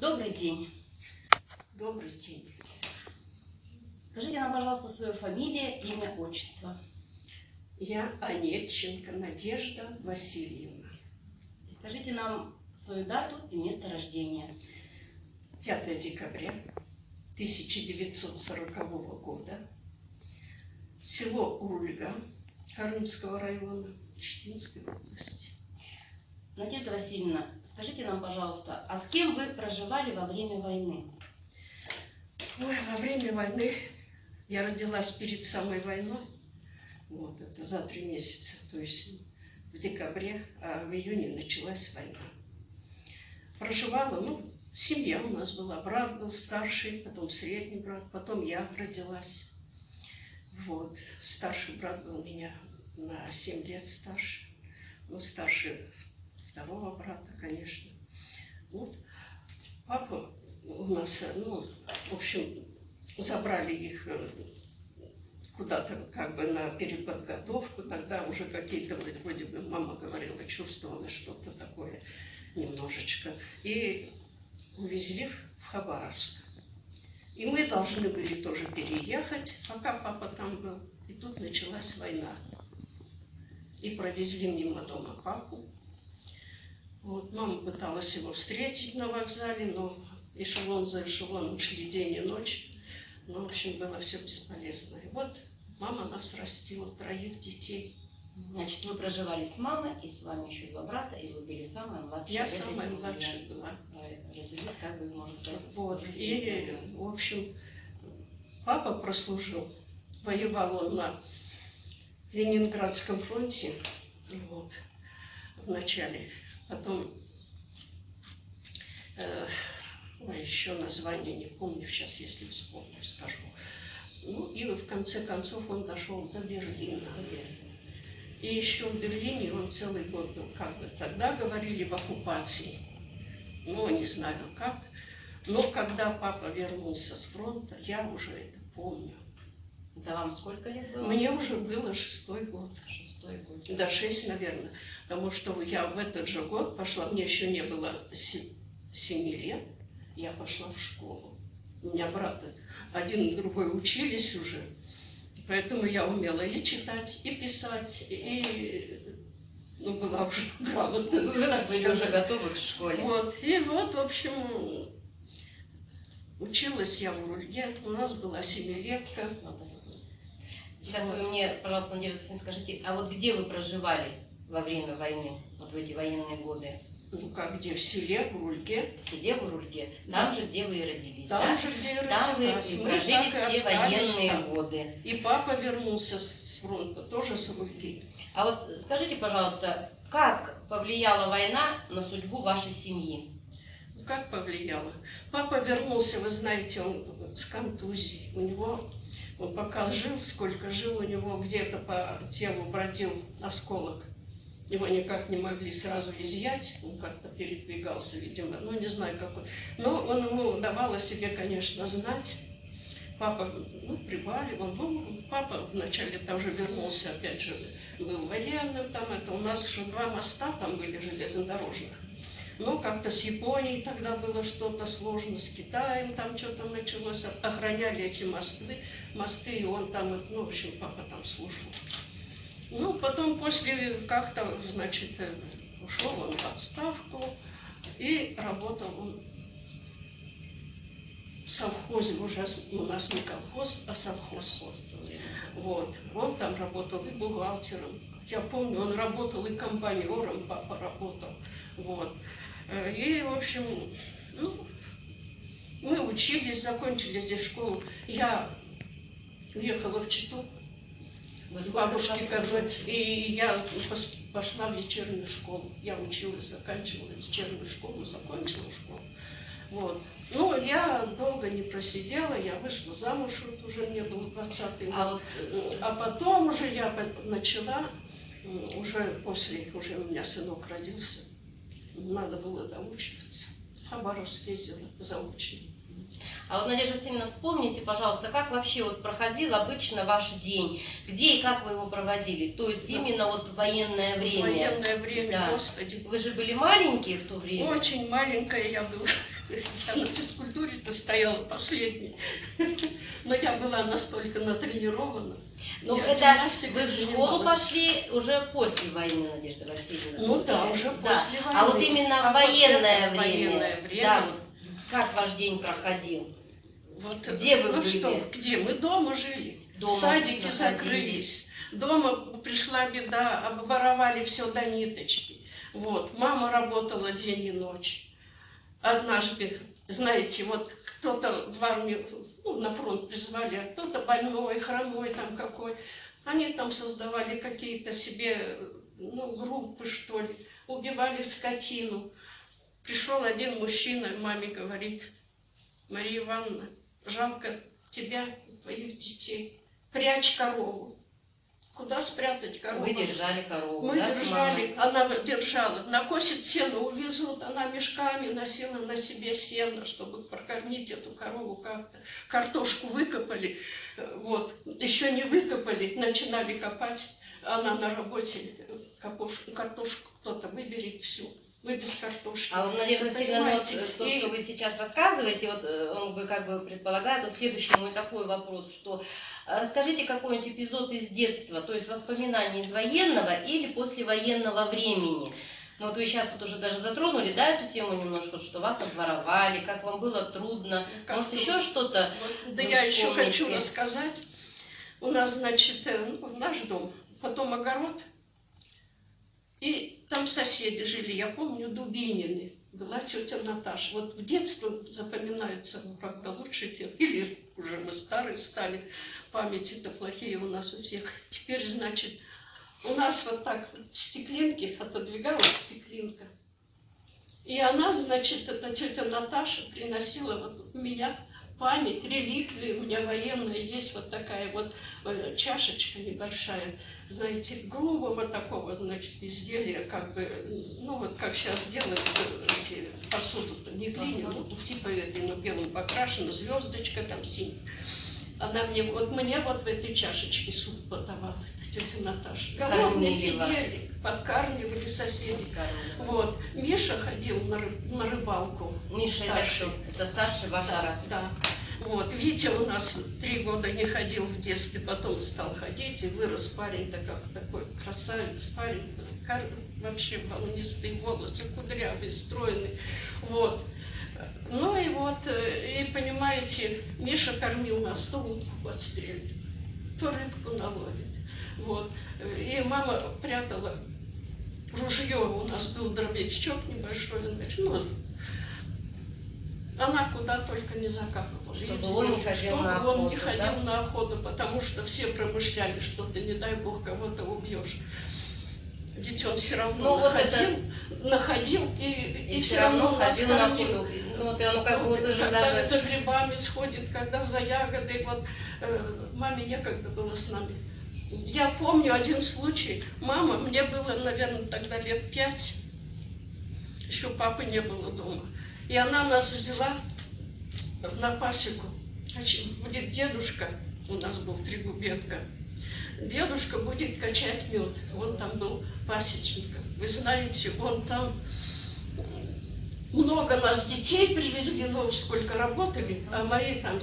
Добрый день. Добрый день. Скажите нам, пожалуйста, свою фамилию, имя, отчество. Я Онеченко Надежда Васильевна. Скажите нам свою дату и место рождения. 5 декабря 1940 года. Село Ульга Кармского района Читинской области. Надежда Васильевна, скажите нам, пожалуйста, а с кем вы проживали во время войны? Ой, во время войны я родилась перед самой войной. Вот, это за три месяца, то есть в декабре, а в июне началась война. Проживала, ну, семья у нас была. Брат был старший, потом средний брат, потом я родилась. Вот. Старший брат был у меня на 7 лет старше. Ну, старше второго брата, конечно. Вот. Папа у нас, ну, в общем, забрали их э, куда-то как бы на переподготовку. Тогда уже какие-то, вроде бы, мама говорила, чувствовала что-то такое немножечко. И увезли в Хабаровск. И мы должны были тоже переехать, пока папа там был. И тут началась война. И провезли мимо дома папу. Вот, мама пыталась его встретить на вокзале, но эшелон за эшелоном шли день и ночь. Ну, в общем, было все бесполезно. И вот мама нас растила, троих детей. Значит, вы проживали с мамой, и с вами еще два брата, и вы были самая младшая Я самая младшая была. Родились, как бы, можно сказать. Вот. И, в общем, папа прослужил. Воевал он на Ленинградском фронте. Вот. В начале. Потом э, ой, еще название не помню сейчас, если вспомню, скажу. Ну и в конце концов он дошел до Берлина. И еще в Берлине он целый год был, как бы тогда говорили, в оккупации. Ну, не знаю как. Но когда папа вернулся с фронта, я уже это помню. Да вам сколько лет было? Мне уже было шестой год. Шестой год. Да, шесть, наверное. Потому что я в этот же год пошла, мне еще не было се- семи лет, я пошла в школу. У меня браты один и другой учились уже. Поэтому я умела и читать, и писать, и ну, была уже грамотна. Были сказать. уже готовы к школе. Вот. И вот, в общем, училась я в Ульге. У нас была семилетка. Сейчас вы мне, пожалуйста, Надежда скажите, а вот где вы проживали во время войны, вот в эти военные годы? Ну, как где? В селе, в. В селе в Урульге, Да. там же, где вы и родились, Там да? же, где я Там вы и Мы прожили и все военные там. годы. И папа вернулся с фронта, тоже с Ульги. А вот скажите, пожалуйста, как повлияла война на судьбу вашей семьи? Ну, Как повлияло? Папа вернулся, вы знаете, он с контузией. У него, он пока жил, сколько жил, у него где-то по телу бродил осколок. Его никак не могли сразу изъять, он как-то передвигался, видимо, ну не знаю какой. Но он ему давал о себе, конечно, знать. Папа, ну, приваливал. Ну, папа вначале тоже вернулся, опять же, был военным, там это, у нас же два моста там были железнодорожных. Но как-то с Японией тогда было что-то сложно, с Китаем там что-то началось, охраняли эти мосты, мосты, и он там, ну, в общем, папа там служил. Ну, потом после как-то, значит, э, ушел он в отставку и работал он в совхозе, уже у нас не колхоз, а совхоз. Вот, он там работал и бухгалтером. Я помню, он работал и компаньором, папа работал. Вот. Э, И, в общем, ну, мы учились, закончили здесь школу. Я уехала в Читу, бабушки, служили? и я пошла в вечернюю школу. Я училась, заканчивала вечернюю школу, закончила школу. Вот. Ну, я долго не просидела, я вышла замуж, вот уже мне было 20 год. А вот Э, А потом уже я начала, уже после, уже у меня сынок родился, надо было доучиваться. В Хабаровск ездила заучила. А вот, Надежда Васильевна, вспомните, пожалуйста, как вообще вот проходил обычно ваш день? Где и как вы его проводили? То есть Да. именно вот военное время. Военное время, Да. господи. Вы же были маленькие в то время. Очень маленькая я была. Я на физкультуре-то стояла последней. Но я была настолько натренирована. Ну, Я это вы в школу занималась. пошли уже после войны, Надежда Васильевна. Ну да, уже Да. после войны. А вот именно А вот военное это время, военное время. да, вот как ваш день проходил? Вот, Где вы ну были? что, где? Мы дома жили. Дома Садики находились. закрылись. Дома пришла беда, обворовали все до ниточки. Вот. Мама работала день и ночь. Однажды, знаете, вот кто-то в армию, ну, на фронт призвали, а кто-то больной, хромой там какой. Они там создавали какие-то себе, ну, группы, что ли, убивали скотину. Пришел один мужчина, маме говорит, Мария Ивановна, жалко тебя и твоих детей. Прячь корову. Куда спрятать корову? Вы держали корову, Мы да, держали, она держала. Накосит сено, увезут, она мешками носила на себе сено, чтобы прокормить эту корову как-то. Картошку выкопали, вот, еще не выкопали, начинали копать. Она на работе картошку кто-то выберет всю. Мы без картошки. А вот, Надежда Васильевна, ну, вот, то, что вы сейчас рассказываете, вот э, он бы как бы предполагает, вот следующий мой такой вопрос, что э, расскажите какой-нибудь эпизод из детства, то есть воспоминания из военного или послевоенного времени. Ну вот вы сейчас вот уже даже затронули, да, эту тему немножко, вот, что вас обворовали, как вам было трудно, Как может трудно. еще что-то? Вот, да я еще хочу рассказать. У нас, значит, э, ну, наш дом, потом огород, и там соседи жили. Я помню Дубинины, была тетя Наташа. Вот в детстве запоминаются как-то лучше те, или уже мы старые стали, памяти-то плохие у нас у всех. Теперь, значит, у нас вот так в стеклинке отодвигалась стеклинка. И она, значит, эта тетя Наташа приносила вот меня память, реликвии, у меня военная есть вот такая вот э, чашечка небольшая, знаете, грубого такого, значит, изделия, как бы, ну вот как сейчас делают э, эти посуду-то, не глиняную, ну, типа этой, но белым покрашена, звездочка там синяя. Она мне, вот мне вот в этой чашечке суп подавала, тетя Наташа. Голодные Кормили вас. сидели, подкармливали соседи. Вот. Миша ходил на, ры- на рыбалку. Миша, это Старший. кто? Это старший ваш Да, брат? да. Вот. Витя у нас три года не ходил в детстве, потом стал ходить, и вырос парень так как такой красавец парень. Вообще волнистые волосы, кудрявый, стройный. Вот. Ну и вот, э, и понимаете, Миша кормил нас, то утку подстрелит, то рыбку наловит. Вот. И мама прятала ружье, у нас был дробовичок небольшой, значит, ну, она куда только не закапывала. Чтобы И он не ходил чтобы на он не охоту, ходил да? на охоту, потому что все промышляли, что ты, не дай бог, кого-то убьешь. Ведь он все равно Ну, вот находил, находил и, И, и, все равно нас ходил на охоту. Ну, вот и оно как вот уже когда даже... за грибами сходит, когда за ягодой. Вот э, маме некогда было с нами. Я помню один случай. Мама, мне было, наверное, тогда лет пять. Еще папы не было дома. И она нас взяла на пасеку. Будет дедушка, у нас был Тригубенко. Дедушка будет качать мед. Он там был пасечником. Вы знаете, он там много нас детей привезли, ну, сколько работали, а мои там,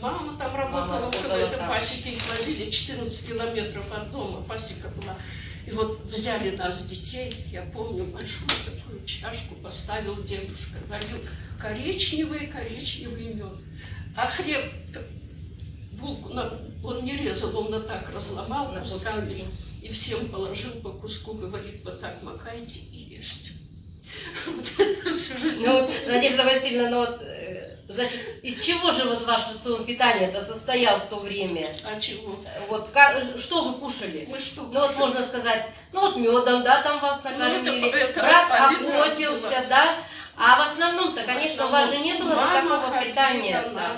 мама там работала работала этой там. пасеки, их возили 14 километров от дома, пасека была. И вот взяли нас, детей, я помню, большую такую чашку поставил дедушка, налил коричневый-коричневый мед. А хлеб, булку, он не резал, он на так разломал На куски. и всем положил по куску, говорит, вот так макайте и ешьте. Вот это жизнь. Ну, вот, Надежда Васильевна, ну вот, э, значит, из чего же вот ваш рацион питания это состоял в то время? А чего? Вот, как, что вы кушали? Мы что? Ну вот можно сказать, ну вот медом, да, там вас накормили, Ну, это- это брат охотился, да, а в основном-то, конечно, у вас же не было же такого питания. да.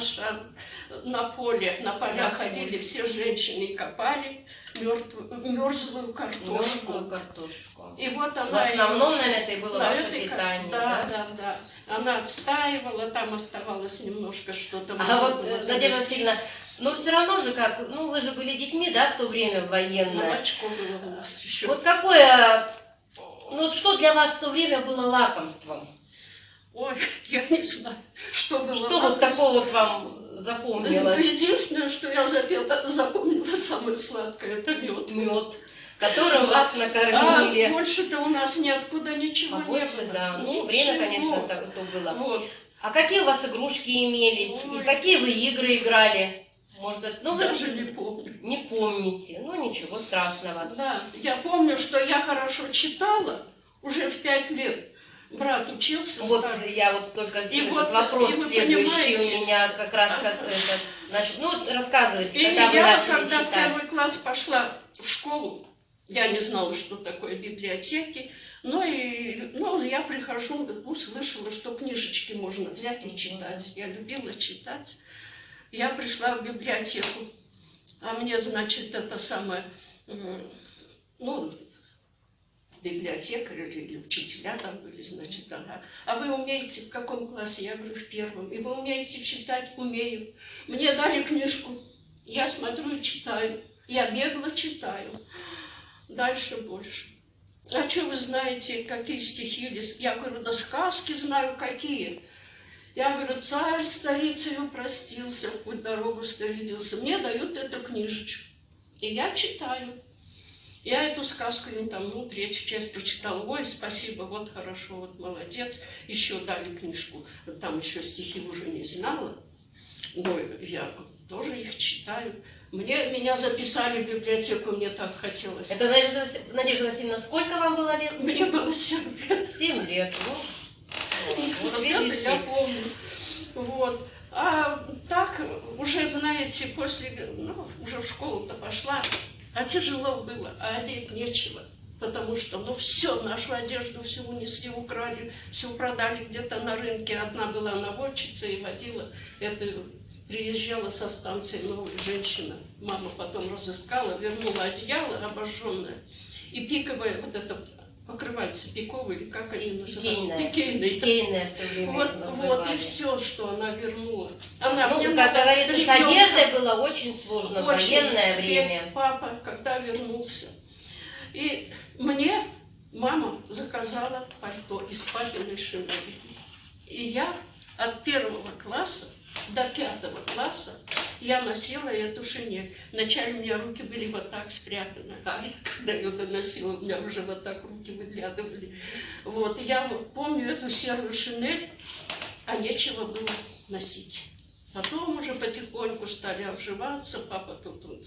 На поле, на поля На ходили, все женщины и копали мертвую, мерзлую картошку. Мерзлую картошку. И вот она В основном, наверное, это и было на ваше питание, да, да? да, да. Она отстаивала, там оставалось немножко что-то. А вот, э, Надежда. Васильевна, ну все равно же как, ну вы же были детьми, да, в то время военное. Молочко было у нас еще. Вот какое, ну что для вас в то время было лакомством? Ой, я не знаю, что было. Что вот такого вот вам запомнилось? Ну, единственное, что я запела, запомнила самое сладкое, это мед. Мед, которым вас А накормили. больше-то у нас ниоткуда ничего А не больше, было. да. Ну, время, Ничего. конечно, так, то было. Вот. А какие у вас игрушки имелись? Ой. И какие вы игры играли? Может, ну, вы Даже не помню. не помните. Ну, ничего страшного. Да, я помню, что я хорошо читала уже в пять лет. Брат учился Вот старый. я вот только И этот вот, вопрос и следующий понимаете- у меня как раз как это, значит, ну вот рассказывайте, И когда вы я, начали когда в читать. первый класс пошла в школу, я не знала, что такое библиотеки, но и, ну, я прихожу, услышала, что книжечки можно взять и читать. Я любила читать. Я пришла в библиотеку, а мне, значит, это самое, ну, библиотекарь или учителя там были, значит, ага. А вы умеете в каком классе? Я говорю, в первом. И вы умеете читать? Умею. Мне дали книжку. Я смотрю и читаю. Я бегло читаю. Дальше больше. А что вы знаете, какие стихи? Я говорю, да сказки знаю какие. Я говорю, царь с царицею простился, путь дорогу снарядился. Мне дают эту книжечку. И я читаю. Я эту сказку, ну, там, ну, третью часть прочитала. Ой, спасибо, вот хорошо, вот молодец. Еще дали книжку. Там еще стихи уже не знала. Но я тоже их читаю. Мне, меня записали в библиотеку, мне так хотелось. Это, Надежда, Надежда Васильевна, сколько вам было лет? Мне было семь лет. Семь лет. Ну, вот Вот это я помню. Вот. А так, уже, знаете, после, ну, уже в школу-то пошла, а тяжело было, а одеть нечего. Потому что, ну, все, нашу одежду всю унесли, украли, всю продали где-то на рынке. Одна была наводчица и водила это приезжала со станции новая женщина. Мама потом разыскала, вернула одеяло обожженное. И пиковое, вот это покрывальце пиковое, или как они называют? Пикейное. Пикейное. В то время Вот, вот и все, что она вернула. Она Ну, мне как говорится, с ребенка. одеждой было очень сложно Очень. военное время. Папа, когда вернулся. И мне мама заказала пальто из папиной шинели. И я от первого класса до пятого класса я носила эту шинель. Вначале у меня руки были вот так спрятаны, а я, когда ее доносила, у меня уже вот так руки выглядывали. Вот, и я вот помню эту серую шинель, а нечего было носить. Потом уже потихоньку стали обживаться, папа тут вот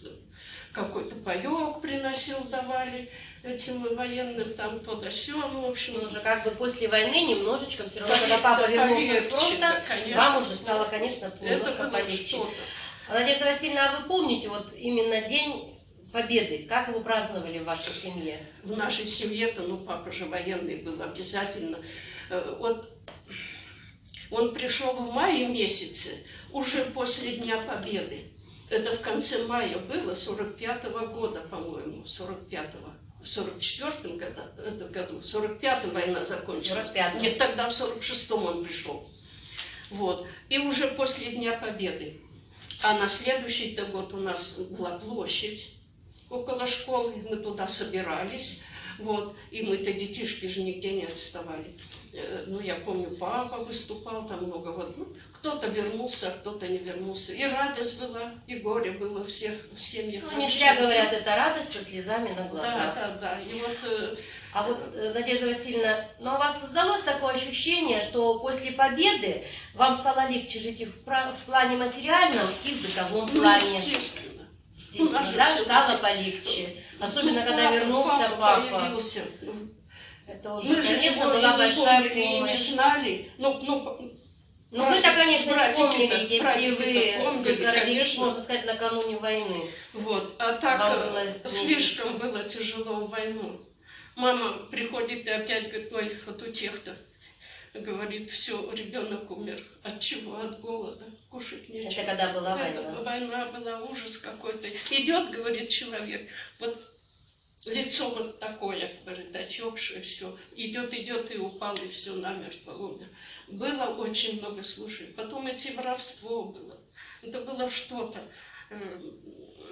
какой-то паек приносил, давали этим военным, там то да сё, ну, в общем, Ну, уже как бы после войны немножечко все равно, Да, когда папа да, вернулся с фронта, да, конечно. вам уже стало, конечно, немножко полегче. А, Надежда Васильевна, а вы помните вот именно День Победы? Как его праздновали в вашей семье? В нашей семье-то, ну, папа же военный был обязательно. Э, Вот он пришел в мае месяце, уже после Дня Победы. Это в конце мая было, 45-го года, по-моему, 45-го. В 44-м году, это году, в 45-м война закончилась. 45-м. Нет, тогда в 46-м он пришел. Вот. И уже после Дня Победы. А на следующий-то год у нас была площадь около школы, мы туда собирались. Вот. И мы-то детишки же нигде не отставали. Э, Ну, я помню, папа выступал, там много вот. Ну, кто-то вернулся, кто-то не вернулся. И радость была, и горе было всех, в семьях. Ну, не зря говорят, это радость со слезами на Да, глазах. да, да. И вот э, А вот, э, Надежда Васильевна, но у вас создалось такое ощущение, что после победы вам стало легче жить и в, в плане материальном, и в бытовом ну, плане? естественно. Естественно, у нас же да, стало полегче. Особенно, Ну, когда папа- вернулся папа. появился. Это уже, Мы же конечно, была не большая помнили, и не помощь. знали. Ну, ну, Ну, вы-то, конечно, не братики-то- помнили, если вы помнили, родились, можно сказать, накануне войны. Вот. А так э, было месяц. слишком было тяжело в войну. Мама приходит и опять говорит, ой, вот у тех-то. Говорит, все, ребенок умер. От чего? От голода. Кушать нечего. Это когда была Это война. война была, ужас какой-то. Идет, говорит человек, вот лицо вот такое, говорит, отекшее все. Идет, идет и упал, и все, намертво умер. Было очень много случаев. Потом эти воровство было. Это было что-то. Э,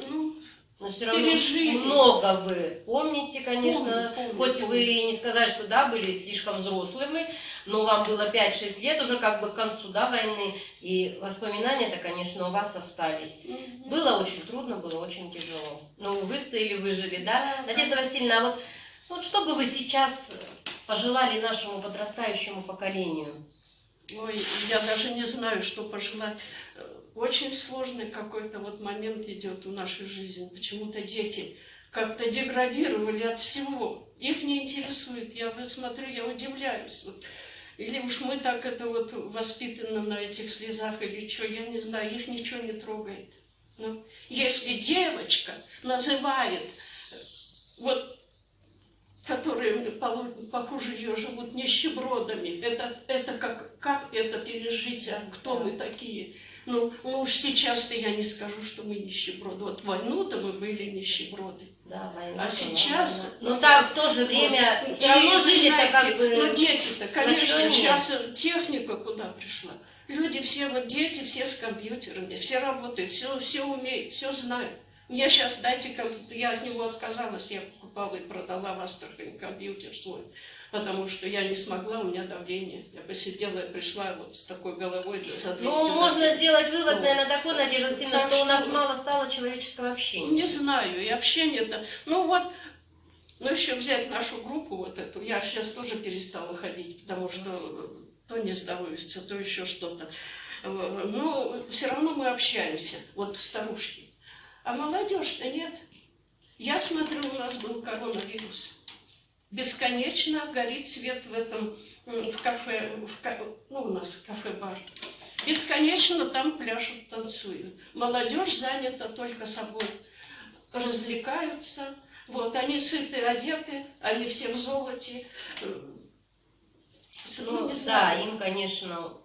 Ну, Но все равно Пережили. много вы помните, конечно, Помню, помню, хоть помню. вы и не сказать, что да, были слишком взрослыми, но вам было 5-6 лет уже как бы к концу да, войны, и воспоминания-то, конечно, у вас остались. Мгм. Было очень трудно, было очень тяжело. Но вы выстояли, выжили, да? Надежда Васильевна, а вот, вот что бы вы сейчас пожелали нашему подрастающему поколению? Ой, я даже не знаю, что пожелать. Э, Очень сложный какой-то вот момент идет в нашей жизни. Почему-то дети как-то деградировали от всего. Их не интересует. Я смотрю, я удивляюсь. Вот. Или уж мы так это вот воспитаны на этих слезах или что, я не знаю, их ничего не трогает. Ну, если девочка называет, э, вот которые похуже ее живут нищебродами. Это, это как, как это пережить, а кто мы такие? Ну, ну уж сейчас-то я не скажу, что мы нищеброды. Вот войну-то мы были нищеброды. Да, война. А сейчас- война. Но там в то же время Вот. все равно жили-то как бы... Ну, дети-то, конечно, сейчас техника куда пришла. Люди все, вот дети все с компьютерами, все работают, все, все умеют, все знают. Мне сейчас дайте я от него отказалась, я покупала и продала в Астрахани компьютер свой, потому что я не смогла, у меня давление. Я посидела и пришла вот с такой головой за 200 Ну, можно рублей. сделать вывод, Ну, наверное, такой, Надежда Васильевна, так что у нас что- мало стало человеческого общения. Не знаю, и общение-то... Ну вот, ну еще взять нашу группу вот эту, я сейчас тоже перестала ходить, потому что то не здоровится, то еще что-то. Э, Но все равно мы общаемся, вот старушки. А молодежь-то нет. Я смотрю, у нас был коронавирус. Бесконечно горит свет в этом, в кафе, в ну, у нас кафе-бар. Бесконечно там пляшут, танцуют. Молодежь занята только собой. Развлекаются. Вот, они сыты, одеты, они все в золоте. Э, Ну, Ну, да, им, конечно,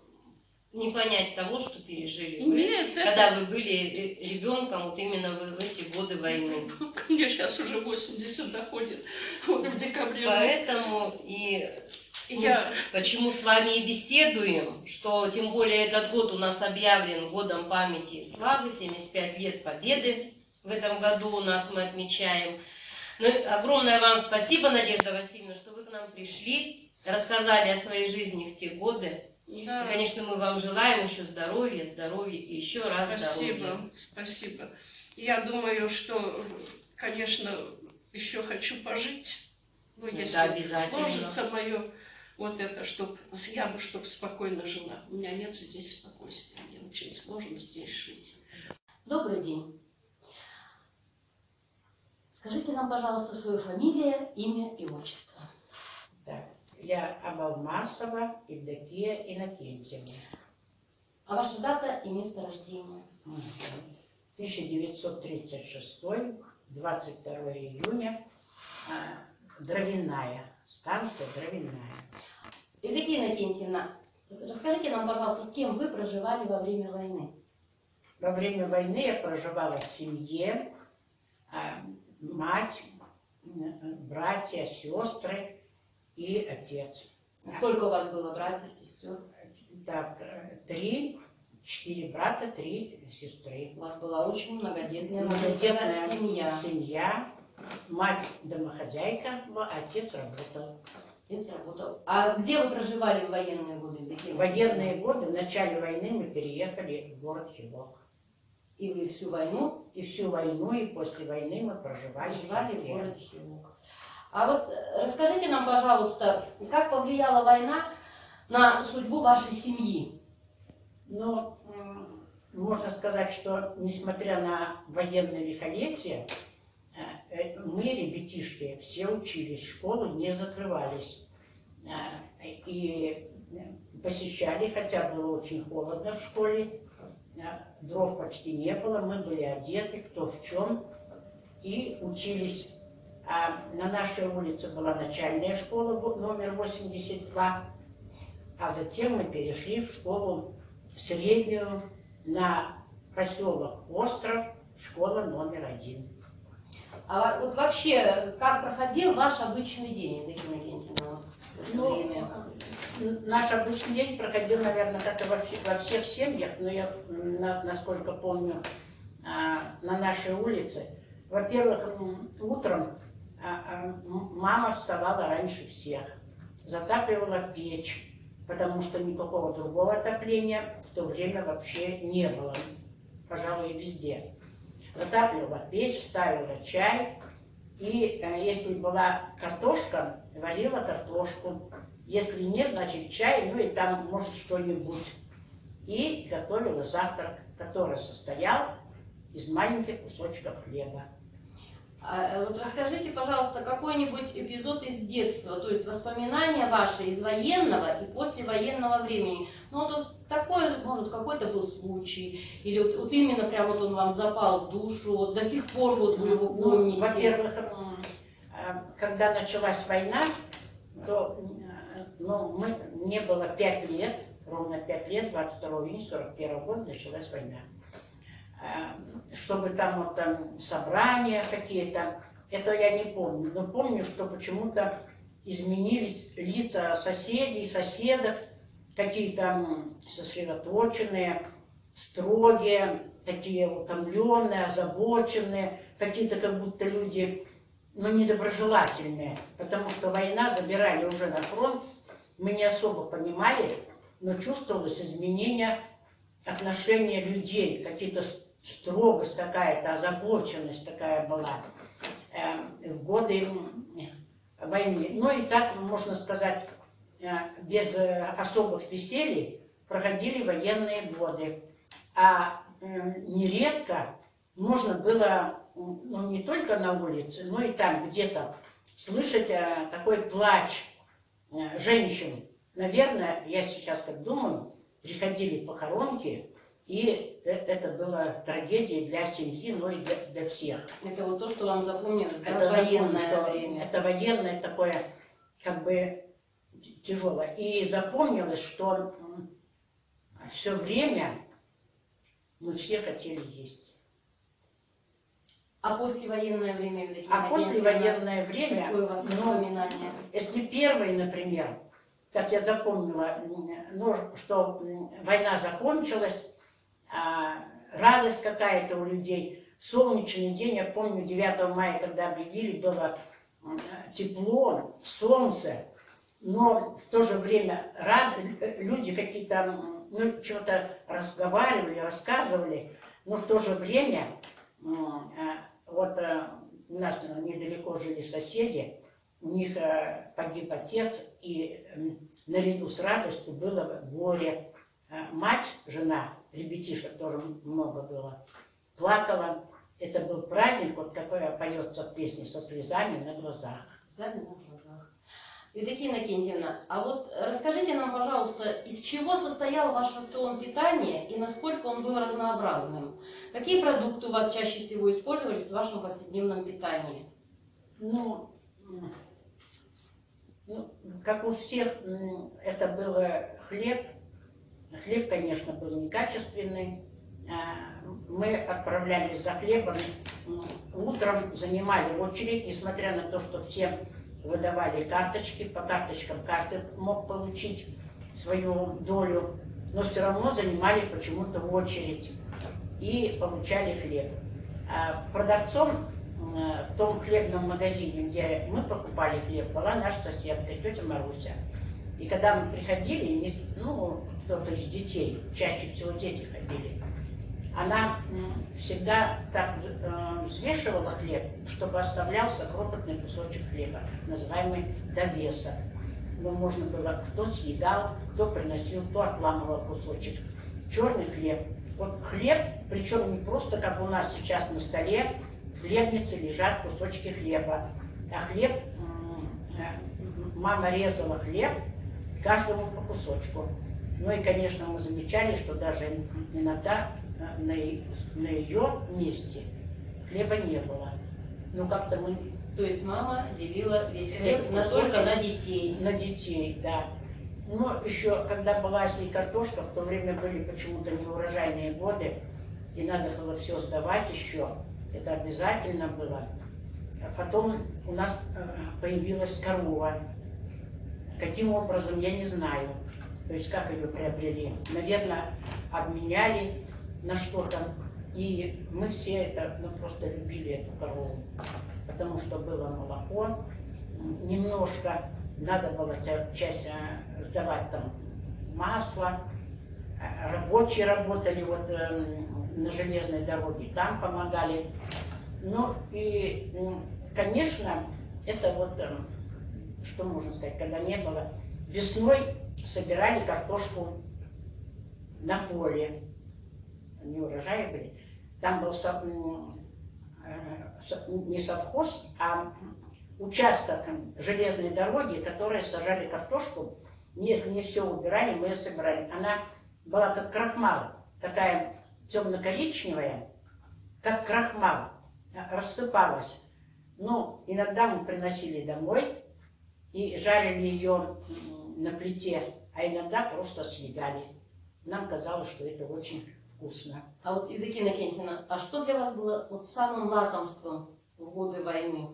не понять того, что пережили вы, Нет, это- когда вы были ребенком, вот именно в, эти годы войны. Мне сейчас уже 80 доходит вот, в декабре. Поэтому и Я почему с вами и беседуем, что тем более этот год у нас объявлен годом памяти и славы, 75 лет победы в этом году у нас мы отмечаем. Ну, огромное вам спасибо, Надежда Васильевна, что вы к нам пришли, рассказали о своей жизни в те годы. Да, И, конечно, мы вам желаем еще здоровья, здоровья и еще раз здоровья. спасибо, спасибо. Я думаю, что, конечно, еще хочу пожить. Ну, если обязательно. сложится мое вот это, чтоб я бы чтоб спокойно жила. У меня нет здесь спокойствия. Мне очень сложно здесь жить. Добрый день. Скажите нам, пожалуйста, свою фамилию, имя и отчество. Я Абалмасова Евдокия Иннокентьевна. А ваша дата и место рождения? Мгм. 1936, 22 июня, а, Дровяная, станция Дровяная. Евдокия Иннокентьевна, расскажите нам, пожалуйста, с кем вы проживали во время войны? Во время войны я проживала в семье, а, мать, братья, сестры и отец. Сколько у вас было братьев, сестер? Так, три, четыре брата, три сестры. У вас была очень многодетная, Многодетная семья. семья. Мать домохозяйка, была, отец работал. Отец работал. А где вы проживали в военные годы, В военные годы, в начале войны мы переехали в город Хилок. И вы всю войну И всю войну, и после войны мы проживали, проживали в городе Хилок. А вот э, расскажите нам, пожалуйста, как повлияла война на судьбу вашей семьи? Ну, можно сказать, что несмотря на военное лихолетие, э, э, мы, ребятишки, все учились, школы не закрывались. И посещали, хотя было очень холодно в школе, дров почти не было, мы были одеты, кто в чем, и учились. А на нашей улице была начальная школа номер 82, а затем мы перешли в школу среднюю на поселок Остров, школа номер один. А вот вообще, как проходил ваш обычный день, Евдокия Иннокентьевна, вот в это Ну, время? наш обычный день проходил, наверное, как и во, все- во всех семьях, но я, на- насколько помню, а, на нашей улице Во-первых, утром мама вставала раньше всех, затапливала печь, потому что никакого другого отопления в то время вообще не было, пожалуй, везде. Затапливала печь, ставила чай, и э, если была картошка, варила картошку. Если нет, значит чай, ну и там, может, что-нибудь. И готовила завтрак, который состоял из маленьких кусочков хлеба. А, э, вот расскажите, пожалуйста, какой-нибудь эпизод из детства, то есть воспоминания ваши из военного и послевоенного времени. Ну вот такой, может, какой-то был случай, или вот, вот именно прям вот он вам запал в душу, вот до сих пор вот вы его Ну, помните. Во-первых, м, э, когда началась война, то э, ну, мы, мне было пять лет, ровно пять лет, 22 июня 41 года началась война. Э, Чтобы там вот там собрания какие-то, это я не помню. Но помню, что почему-то изменились лица соседей, соседок, какие-то м, сосредоточенные, строгие, такие утомленные, озабоченные, какие-то как будто люди, ну, недоброжелательные, потому что война забирали уже на фронт, мы не особо понимали, но чувствовалось изменение отношения людей, какие-то строгость какая-то, озабоченность такая была э, в годы войны. Ну и так, можно сказать, э, без э, особых веселий проходили военные годы. А нередко можно было, ну не только на улице, но и там где-то слышать такой плач женщин. Наверное, я сейчас как думаю, приходили похоронки, и э- это была трагедия для семьи, но и для, для всех. Это вот то, что вам запомнилось, да, Это военное запомню, что время. Это военное такое, как бы, тяжелое. И запомнилось, что все время мы все хотели есть. А послевоенное время, Евдокия А послевоенное время, Какое у вас ну, воспоминание? если первый, например, как я запомнила, ну, что война закончилась, а, радость какая-то у людей, солнечный день, я помню, 9 мая, когда объявили, было тепло, солнце, но в то же время рад, люди какие-то, ну, что-то разговаривали, рассказывали, но в то же время, а, вот а, у нас э, недалеко жили соседи, у них э, погиб отец, и наряду с радостью было горе. Э, Мать, жена, ребятишек тоже много было, плакала. Это был праздник, вот какой поется в песне со слезами на глазах. Слезами на глазах. Евдокия Иннокентьевна, а вот расскажите нам, пожалуйста, из чего состоял ваш рацион питания и насколько он был разнообразным? Какие продукты у вас чаще всего использовались в вашем повседневном питании? Ну, ну, как у всех, это был хлеб. Хлеб, конечно, был некачественный. А, Мы отправлялись за хлебом, м, утром занимали очередь, несмотря на то, что все выдавали карточки, по карточкам каждый мог получить свою долю, но все равно занимали почему-то очередь и получали хлеб. А продавцом в том хлебном магазине, где мы покупали хлеб, была наша соседка, тетя Маруся. И когда мы приходили, ну, кто-то из детей, чаще всего дети ходили, она всегда так э, взвешивала хлеб, чтобы оставлялся крохотный кусочек хлеба, называемый довесок. Ну, можно было, кто съедал, кто приносил, кто отламывал кусочек. Черный хлеб. Вот хлеб, причем не просто, как у нас сейчас на столе, в хлебнице лежат кусочки хлеба. А хлеб, э, мама резала хлеб, каждому по кусочку. Ну и, конечно, мы замечали, что даже иногда э, на, на ее месте хлеба не было. Ну, как-то мы То есть мама делила весь хлеб на только на детей. на детей, да. Но еще, когда была и картошка, в то время были почему-то неурожайные годы, и надо было все сдавать еще. Это обязательно было. А потом у нас э, появилась корова. Каким образом, я не знаю. То есть как ее приобрели. Наверное, обменяли на что-то. И мы все это, ну, просто любили эту корову, потому что было молоко, немножко, надо было часть э, сдавать там масло, э, рабочие работали вот эм, на железной дороге, там помогали. Ну и, конечно, это вот, что можно сказать, когда не было, весной собирали картошку на поле, не урожаи были, там был э, не совхоз, а участок железной дороги, которые сажали картошку. Если не все убирали, мы ее собирали. Она была как крахмал, такая темно-коричневая, как крахмал, рассыпалась. Ну, иногда мы приносили домой и жарили ее на плите, а иногда просто съедали. Нам казалось, что это очень вкусно. А вот, Евдокия Кентина, а что для вас было вот самым лакомством в годы войны?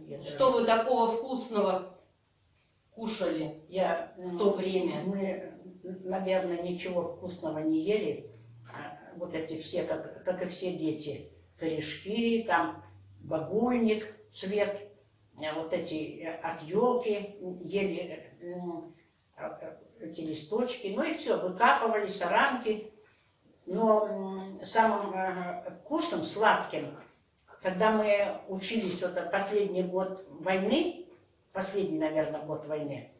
Я что даже... вы такого вкусного кушали Я, в то время? Мы, наверное, ничего вкусного не ели. А вот эти все, как, как и все дети. Корешки, там, багульник, цвет, вот эти э, от елки ели э, эти листочки, ну и все, выкапывали саранки. Но самым э, вкусным, сладким, когда мы учились, вот последний год войны, последний, наверное, год войны,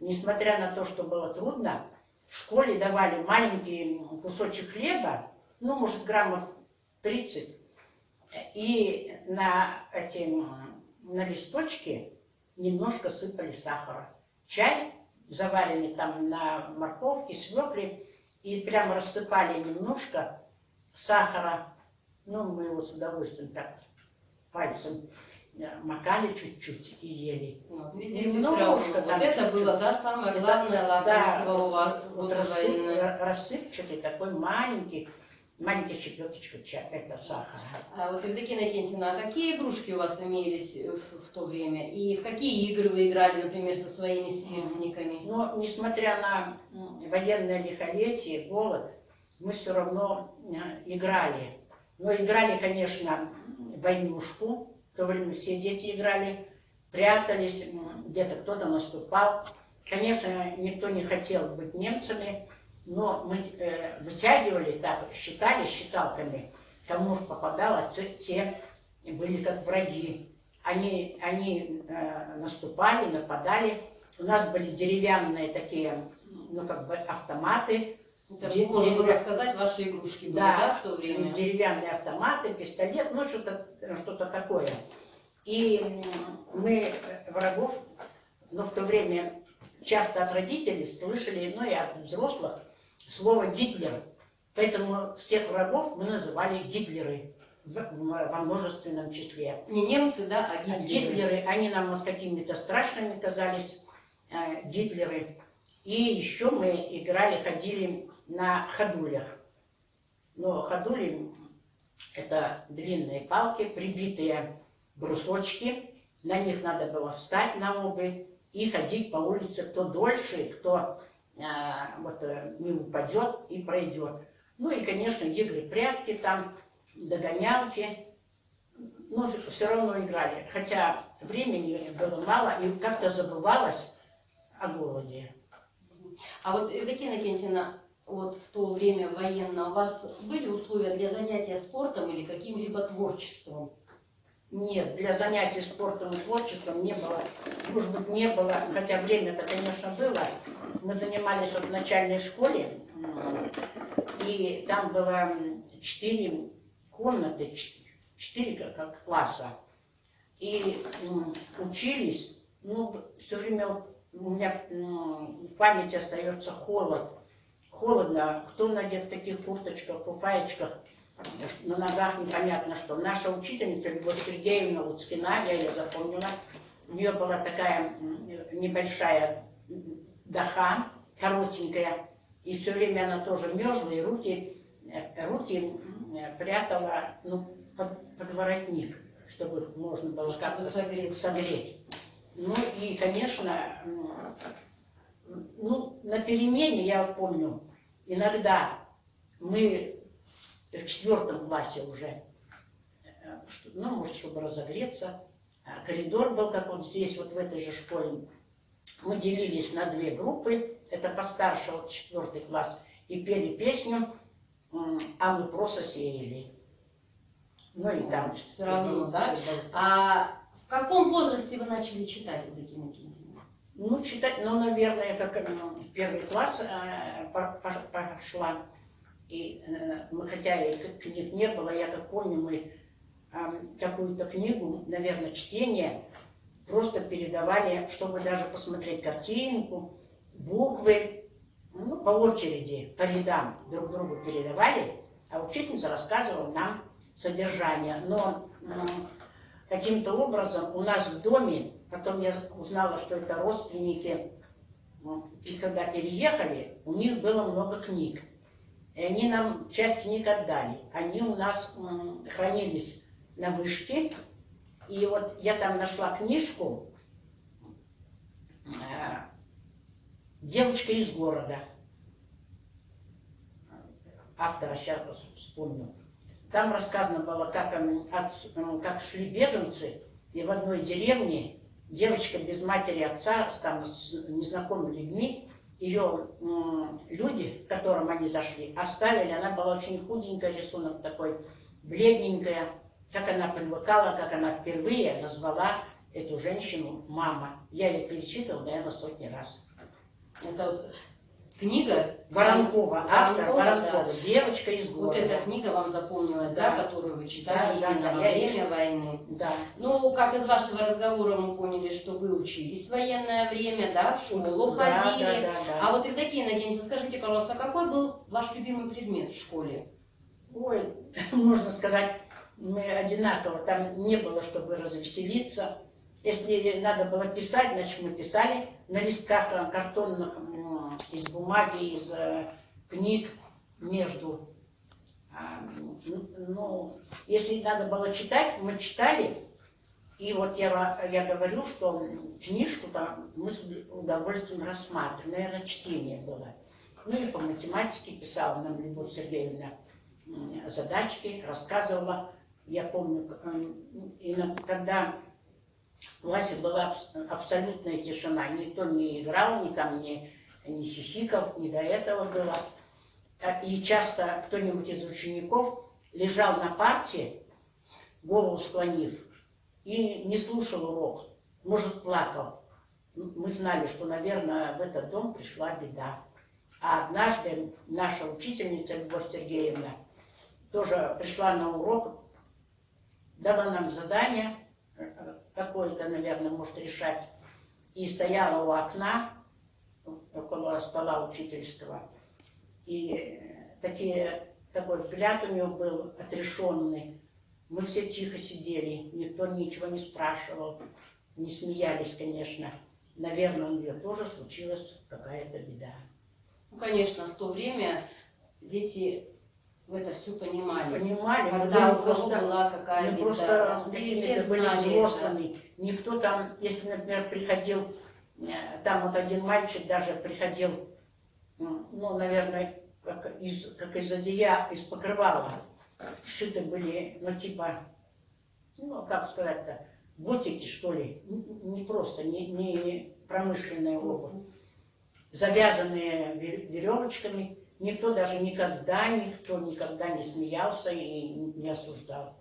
несмотря на то, что было трудно, в школе давали маленький кусочек хлеба, ну, может, граммов 30, и на эти, на листочки немножко сыпали сахара. Чай заваренный там на морковке, свекле, и прямо рассыпали немножко сахара. Ну, мы его с удовольствием так пальцем э, макали чуть-чуть и ели. Вот, видите, Немножко, вот это было, да, самое главное лакомство да, у вас вот рассып, рассыпчатый такой маленький, маленькая щепеточка это сахара. А вот, Евдокия Накентьевна, а какие игрушки у вас имелись в, в то время? И в какие игры вы играли, например, со своими сверстниками? Но, несмотря на военное лихолетие, голод, мы все равно э, играли. Но играли, конечно, войнушку, в то время все дети играли, прятались, где-то кто-то наступал. Конечно, никто не хотел быть немцами, но мы э, вытягивали так, считали считалками, кому попадало, те были как враги. Они, они э, наступали, нападали. У нас были деревянные такие, ну как бы автоматы. Это Де- можно деревя... было сказать, ваши игрушки были, да, да, в то время? деревянные автоматы, пистолет, ну что-то что такое. И мы врагов, ну в то время часто от родителей слышали, ну и от взрослых, слово «Гитлер». Поэтому всех врагов мы называли Гитлеры во множественном числе. Не немцы, да, а Гитлеры. Гитлеры. Они нам вот какими-то страшными казались, э, Гитлеры. И еще мы играли, ходили на ходулях. Но ходули – это длинные палки, прибитые брусочки. На них надо было встать на обувь и ходить по улице кто дольше, кто а, вот, э, не упадет и пройдет. Ну и, конечно, игры прятки там, догонялки. Но все равно играли. Хотя времени было мало и как-то забывалось о голоде. А вот, Евдокия Накентьевна, вот в то время военное, у вас были условия для занятия спортом или каким-либо творчеством? Нет, для занятий спортом и творчеством не было. Может быть, не было, хотя время-то, конечно, было. Мы занимались вот в начальной школе, и там было четыре комнаты, четыре как класса. И учились, ну, все время у меня в памяти остается холод. Холодно. Кто надет в таких курточках, куфаечках, на ногах непонятно что. Наша учительница Любовь Сергеевна Луцкина, я ее запомнила, у нее была такая небольшая даха, коротенькая, и все время она тоже мерзла, и руки, э, руки прятала ну, под, под воротник, чтобы можно было как-то согреть. согреть. Ну и, конечно, ну, на перемене, я помню, иногда мы в четвертом классе уже, э, ну, может, чтобы разогреться. А коридор был, как вот здесь, вот в этой же школе. Мы делились на две группы, это постарше, вот четвертый класс, и пели песню, а мы просто сеяли. Ну и там все равно, да? А в каком возрасте вы начали читать Евдокия Никитина? Ну, читать, ну, наверное, как ну, в первый класс э, пошла. И э, хотя и книг не было, я как помню, мы э, какую-то книгу, наверное, чтение просто передавали, чтобы даже посмотреть картинку, буквы, ну, по очереди, по рядам друг другу передавали, а учительница рассказывала нам содержание. Но каким-то образом у нас в доме, потом я узнала, что это родственники, и когда переехали, у них было много книг. И они нам часть книг отдали. Они у нас хранились на вышке. И вот я там нашла книжку э, «Девочка из города». Автора сейчас вспомню. Там рассказано было, как, от, как шли беженцы, и в одной деревне девочка без матери отца, там, с незнакомыми людьми, ее люди, к которым они зашли, оставили. Она была очень худенькая, рисунок такой, бледненькая. Как она привыкала, как она впервые назвала эту женщину мама. Я ее перечитывала, наверное, сотни раз. Это вот Книга Воронкова, автор Воронкова, да. девочка из города. Вот эта книга вам запомнилась, да, да которую вы читали да, именно да, во время я... войны. Да. Ну, как из вашего разговора мы поняли, что вы учились в военное время, да, в школу да, ходили. Да, да, да. А вот, Евдокия Иннокентьевна, скажите, пожалуйста, какой был ваш любимый предмет в школе? Ой, можно сказать, мы одинаково. Там не было, чтобы развеселиться. Если надо было писать, значит, мы писали на листках картонных из бумаги, из э, книг между. А, ну, если надо было читать, мы читали. И вот я, я говорю, что книжку там мы с удовольствием рассматривали. Наверное, чтение было. Ну и по математике писала нам Любовь Сергеевна задачки, рассказывала. Я помню, и когда в классе была абсолютная тишина, никто не играл, ни там не ни хихикал, не до этого было. А, и часто кто-нибудь из учеников лежал на парте, голову склонив, и не слушал урок, может, плакал. Мы знали, что, наверное, в этот дом пришла беда. А однажды наша учительница Любовь Сергеевна тоже пришла на урок, дала нам задание э, какое-то, наверное, может решать, и стояла у окна, около стола учительского. И э, такие, такой взгляд у него был отрешенный. Мы все тихо сидели, никто ничего не спрашивал, не смеялись, конечно. Наверное, у нее тоже случилась какая-то беда. Ну, конечно, в то время дети в это все понимали. Понимали. Когда у кого просто, была какая беда. Просто какими-то были взрослыми. Никто там, если, например, приходил Э, там вот один мальчик даже приходил, ну, наверное, как из, как из одеяла, из покрывала. Шиты были, ну, типа, ну, как сказать-то, ботики, что ли. Не просто, не, не промышленная обувь. Завязанные веревочками. Никто даже никогда, никто никогда не смеялся и не осуждал.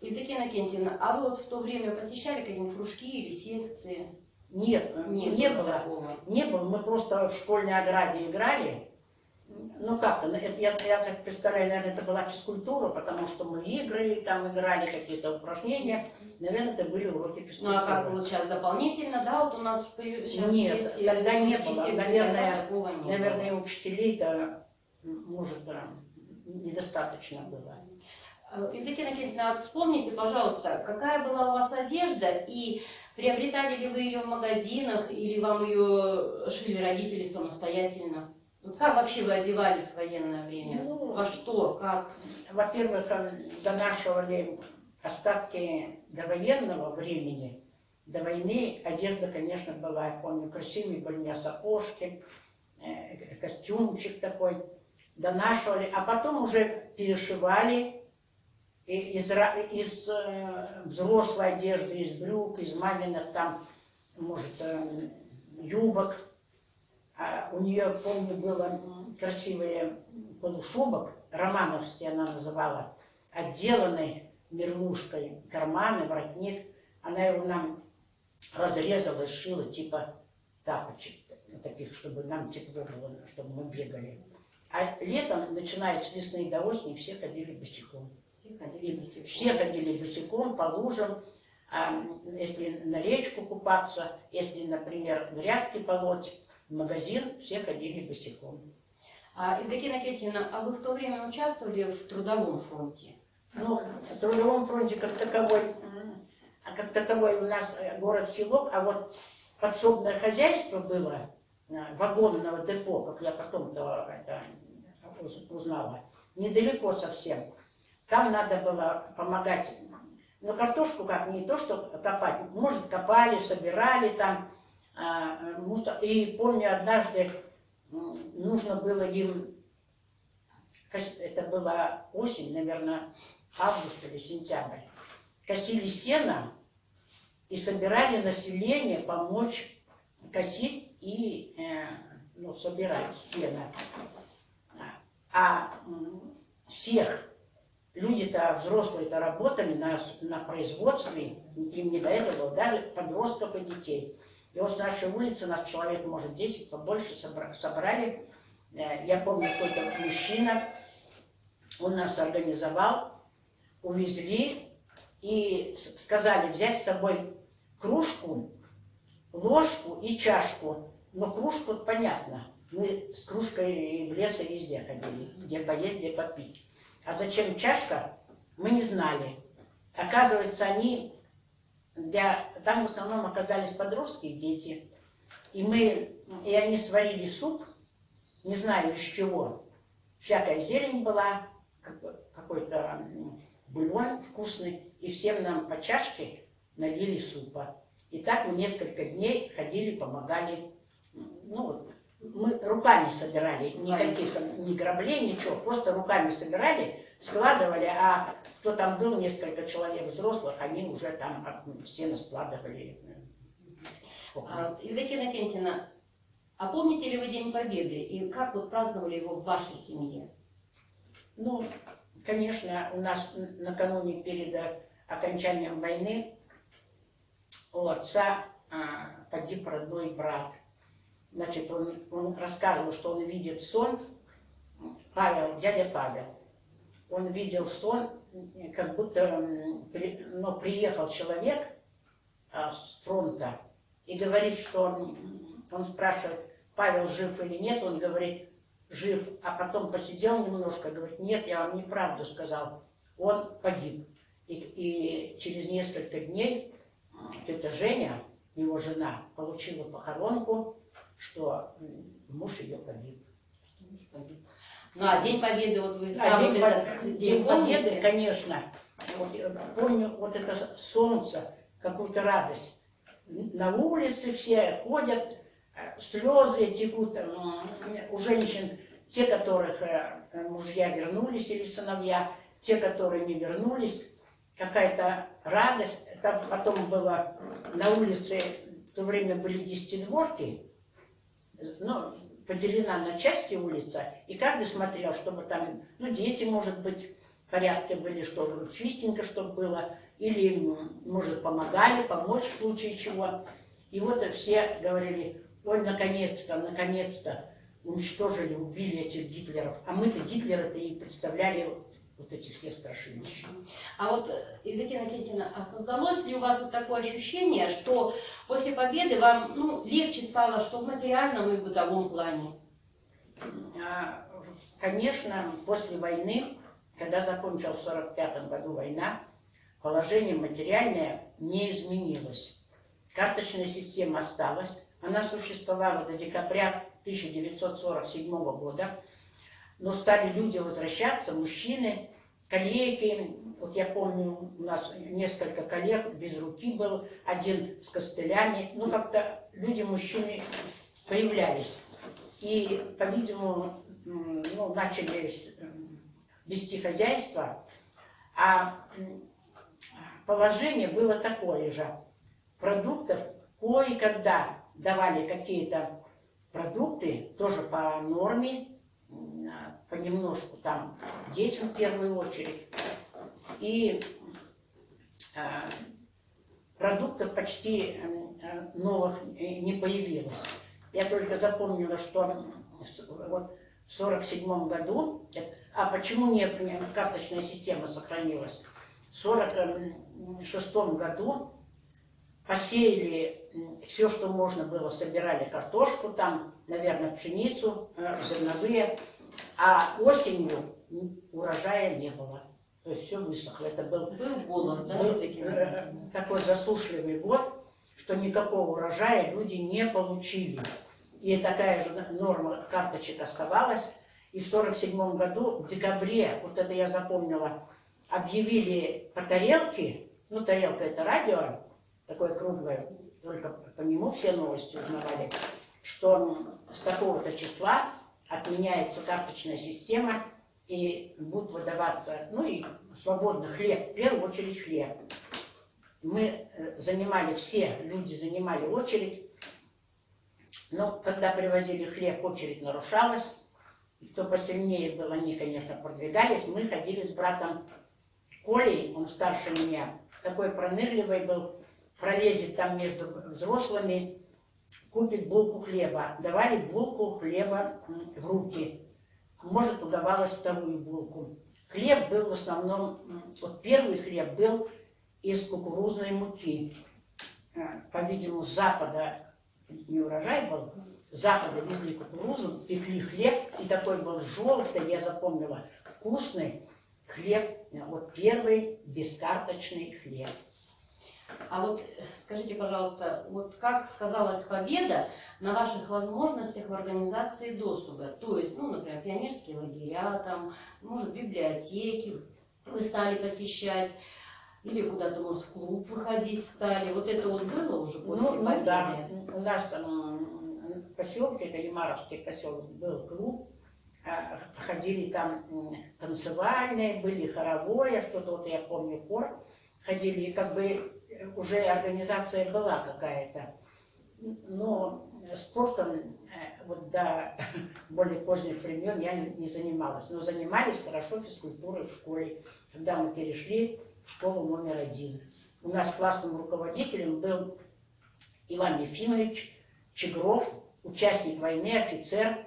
Евдокия Иннокентьевна, а вы вот в то время посещали какие-нибудь кружки или секции? Нет, не, не было. Такого. Не было. Мы просто в школьной ограде играли. Ну как-то, ну, это, я, я так представляю, наверное, это была физкультура, потому что мы игры там играли, какие-то упражнения. Наверное, это были уроки физкультуры. Ну а как вот сейчас дополнительно, да, вот у нас сейчас Нет, есть тогда не было. Наверное, такого не наверное, было. учителей-то, может, недостаточно было. Евдокия Никитина, вспомните, пожалуйста, какая была у вас одежда и Приобретали ли вы ее в магазинах или вам ее шили родители самостоятельно? Вот как вообще вы одевались в военное время? Ну, Во что? Как? Во-первых, до нашего остатки до военного времени, до войны одежда, конечно, была, я помню, красивые были сапожки, э, костюмчик такой. Донашивали, а потом уже перешивали из, из э, взрослой одежды, из брюк, из маминых там, может, э, юбок. А у нее, помню, было красивый полушубок, романовский она называла, отделанный мерлушкой, карманы, воротник. Она его нам разрезала, сшила, типа тапочек таких, чтобы нам тепло было, чтобы мы бегали. А летом, начиная с весны до осени, все ходили босиком. Все ходили босиком. Все ходили босиком по лужам. А если на речку купаться, если, например, грядки полоть, в магазин, все ходили босиком. А, Евдокия Никитина, а вы в то время участвовали в трудовом фронте? Ну, в трудовом фронте как таковой, а как таковой у нас э, город Селок, а вот подсобное хозяйство было, вагонного депо, как я потом-то узнала, недалеко совсем. Там надо было помогать. Ну, картошку как не то, что копать. Может, копали, собирали там. А, и помню, однажды нужно было им, это была осень, наверное, август или сентябрь, косили сено и собирали население помочь косить и э, ну, собирать сено. А всех люди-то взрослые-то работали на, на производстве, им не до этого, даже подростков и детей. И вот с нашей улицы нас человек, может, 10, побольше собрали. Э, я помню, какой-то мужчина, он нас организовал, увезли и сказали взять с собой кружку, ложку и чашку. Но кружку, понятно, мы с кружкой в лес везде ходили, где поесть, где попить. А зачем чашка, мы не знали. Оказывается, они для... Там в основном оказались подростки и дети. И мы, и они сварили суп, не знаю из чего. Всякая зелень была, какой-то бульон вкусный, и всем нам по чашке налили супа. И так мы несколько дней ходили, помогали. Ну, вот, мы руками собирали, никаких ни граблей, ничего, просто руками собирали, складывали, а кто там был, несколько человек взрослых, они уже там все складывали. А, Евдокия Накентина, а помните ли вы День Победы и как вот праздновали его в вашей семье? Ну, конечно, у нас накануне перед окончанием войны у отца а, погиб родной брат. Значит, он, он рассказывал, что он видит сон, Павел, дядя Павел, он видел сон, как будто ну, приехал человек а, с фронта и говорит, что он, он спрашивает, Павел жив или нет, он говорит, жив, а потом посидел немножко, говорит, нет, я вам неправду сказал, он погиб. И, и через несколько дней тетя Женя, его жена, получила похоронку, что муж ее погиб. Что муж погиб. Ну а День Победы, вот вы да, сам День, этот день, день Победы, конечно. Вот, помню вот это солнце, какую-то радость. На улице все ходят, слезы текут у женщин, те, которых э, мужья вернулись или сыновья, те, которые не вернулись, какая-то радость. Там потом было на улице, в то время были десятидворки, ну, поделена на части улица, и каждый смотрел, чтобы там, ну, дети, может быть, порядке были, чтобы чистенько, чтобы было, или, может, помогали, помочь в случае чего. И вот все говорили, ой, наконец-то, наконец-то уничтожили, убили этих Гитлеров. А мы-то Гитлера-то и представляли вот эти все страшилища. А вот, Евдокия Никитина, а создалось ли у вас вот такое ощущение, что после победы вам ну, легче стало, что в материальном и в бытовом плане? А, конечно, после войны, когда закончилась в 1945 году война, положение материальное не изменилось. Карточная система осталась. Она существовала до декабря 1947 года но стали люди возвращаться, мужчины, коллеги. Вот я помню, у нас несколько коллег без руки был, один с костылями. Ну, как-то люди, мужчины появлялись. И, по-видимому, ну, начали м, вести хозяйство, а положение было такое же. Продуктов кое-когда давали какие-то продукты, тоже по норме, понемножку там детям в первую очередь. И а, продуктов почти э, новых э, не появилось. Я только запомнила, что вот в сорок седьмом году, э, а почему не карточная система сохранилась? В сорок шестом году посеяли все, что можно было, собирали картошку, там, наверное, пшеницу, э, зерновые, а осенью урожая не было. То есть все высохло. Это был Был голод, да? был, э, такой засушливый год, что никакого урожая люди не получили. И такая же норма карточек оставалась. И в 1947 году, в декабре, вот это я запомнила, объявили по тарелке, ну тарелка это радио, такое круглое, только по нему все новости узнавали, что с такого-то числа отменяется карточная система и будут выдаваться, ну и свободно хлеб, в первую очередь хлеб. Мы э, занимали, все люди занимали очередь, но когда привозили хлеб, очередь нарушалась, кто посильнее был, они, конечно, продвигались. Мы ходили с братом Колей, он старше меня, такой пронырливый был, пролезет там между взрослыми, купит булку хлеба. Давали булку хлеба в руки. Может, удавалось вторую булку. Хлеб был в основном, вот первый хлеб был из кукурузной муки. Э, По-видимому, с запада не урожай был, с запада везли кукурузу, пекли хлеб, и такой был желтый, я запомнила, вкусный хлеб, э, вот первый бескарточный хлеб. А вот э, скажите, пожалуйста, вот как сказалась победа на ваших возможностях в организации досуга? То есть, ну, например, пионерские лагеря, там, может, библиотеки вы стали посещать, или куда-то, может, в клуб выходить стали. Вот это вот было уже после Ну, ну победы? да, у нас там в поселке, это Ямаровский поселок, был клуб, а, ходили там танцевальные, были хоровое, что-то вот я помню, хор, ходили, и как бы уже организация была какая-то. Но спортом э, вот до более поздних времен я не не занималась. Но занимались хорошо физкультурой в школе, когда мы перешли в школу номер один. У нас классным руководителем был Иван Ефимович Чегров, участник войны, офицер,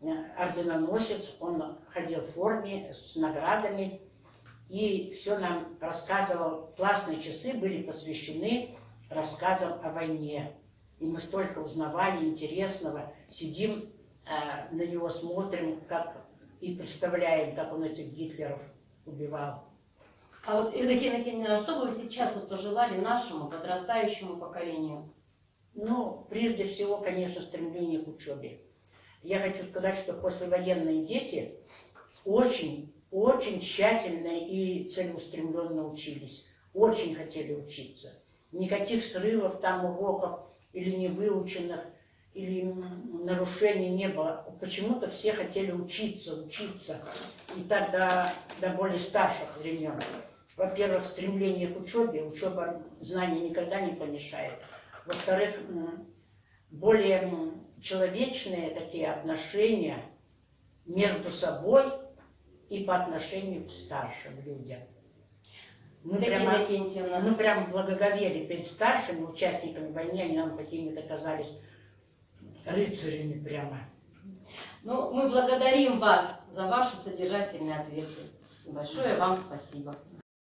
э, орденоносец. Он ходил в форме с наградами и все нам рассказывал. Классные часы были посвящены рассказам о войне. И мы столько узнавали интересного. Сидим, э, на него смотрим, как и представляем, как он этих Гитлеров убивал. А вот, Евдокия Накинина, что бы вы сейчас вот пожелали нашему подрастающему поколению? Ну, прежде всего, конечно, стремление к учебе. Я хочу сказать, что послевоенные дети очень, очень тщательно и целеустремленно учились. Очень хотели учиться. Никаких срывов там уроков или невыученных, или нарушений не было. Почему-то все хотели учиться, учиться. И так до, более старших времен. Во-первых, стремление к учебе. Учеба знаний никогда не помешает. Во-вторых, более человечные такие отношения между собой и по отношению к старшим людям. Мы прямо, мы прям благоговели перед старшими участниками войны, они нам какими-то казались рыцарями прямо. ну, мы благодарим вас за ваши содержательные ответы. И большое вам спасибо.